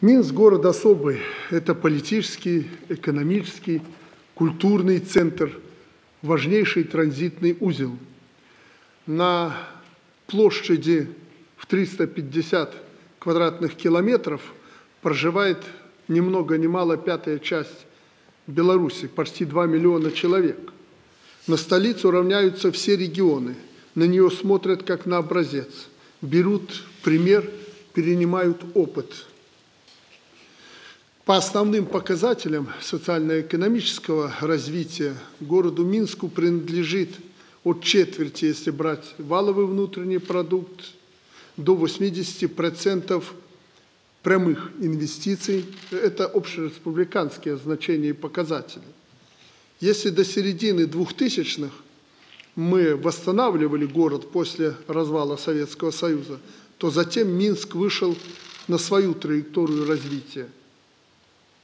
Минск – город особый. Это политический, экономический, культурный центр, важнейший транзитный узел. На площади в 350 квадратных километров проживает ни много ни мало пятая часть Беларуси, почти 2 миллиона человек. На столицу равняются все регионы, на нее смотрят как на образец, берут пример, перенимают опыт. По основным показателям социально-экономического развития городу Минску принадлежит от четверти, если брать валовый внутренний продукт, до 80% прямых инвестиций. Это общереспубликанские значения и показатели. Если до середины 2000-х мы восстанавливали город после развала Советского Союза, то затем Минск вышел на свою траекторию развития.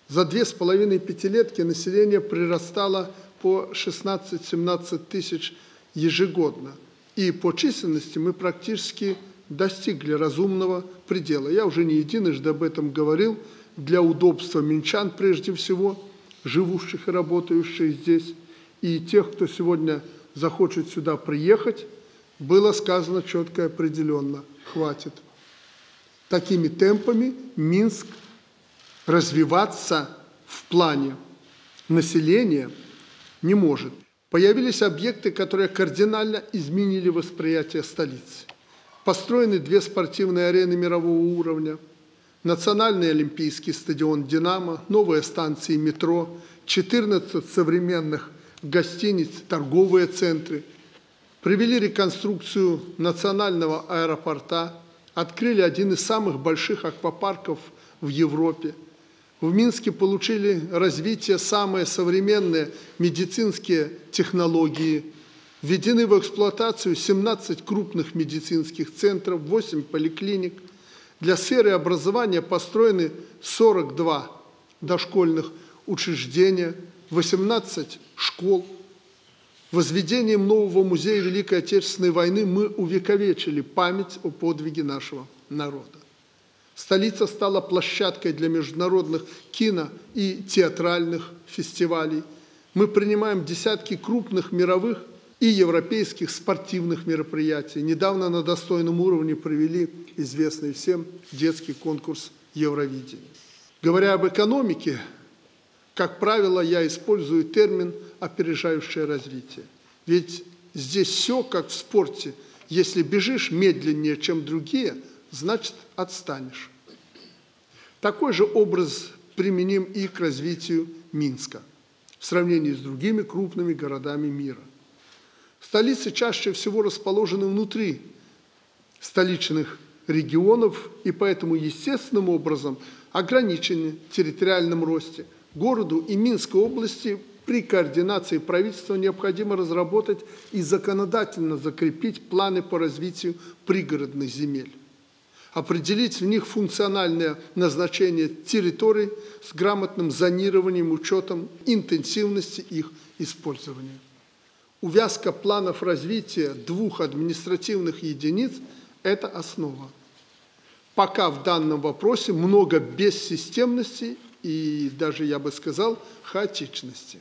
За две с половиной пятилетки население прирастало по 16-17 тысяч ежегодно. И по численности мы практически достигли разумного предела. Я уже не единожды об этом говорил, для удобства минчан прежде всего, живущих и работающих здесь, и тех, кто сегодня захочет сюда приехать, было сказано четко и определенно – хватит. Такими темпами Минск развиваться в плане населения не может. Появились объекты, которые кардинально изменили восприятие столицы. Построены две спортивные арены мирового уровня, Национальный олимпийский стадион «Динамо», новые станции метро, 14 современных гостиниц, торговые центры. Привели реконструкцию национального аэропорта, открыли один из самых больших аквапарков в Европе. В Минске получили развитие самые современные медицинские технологии – Введены в эксплуатацию 17 крупных медицинских центров, 8 поликлиник. Для сферы образования построены 42 дошкольных учреждения, 18 школ. Возведением нового музея Великой Отечественной войны мы увековечили память о подвиге нашего народа. Столица стала площадкой для международных кино- и театральных фестивалей. Мы принимаем десятки крупных мировых и европейских спортивных мероприятий. Недавно на достойном уровне провели известный всем детский конкурс Евровидения. Говоря об экономике, как правило, я использую термин «опережающее развитие». Ведь здесь все как в спорте. Если бежишь медленнее, чем другие, значит отстанешь. Такой же образ применим и к развитию Минска в сравнении с другими крупными городами мира – Столицы чаще всего расположены внутри столичных регионов и поэтому естественным образом ограничены в территориальном росте. Городу и Минской области при координации правительства необходимо разработать и законодательно закрепить планы по развитию пригородных земель, определить в них функциональное назначение территорий с грамотным зонированием, учетом интенсивности их использования увязка планов развития двух административных единиц – это основа. Пока в данном вопросе много бессистемности и даже, я бы сказал, хаотичности.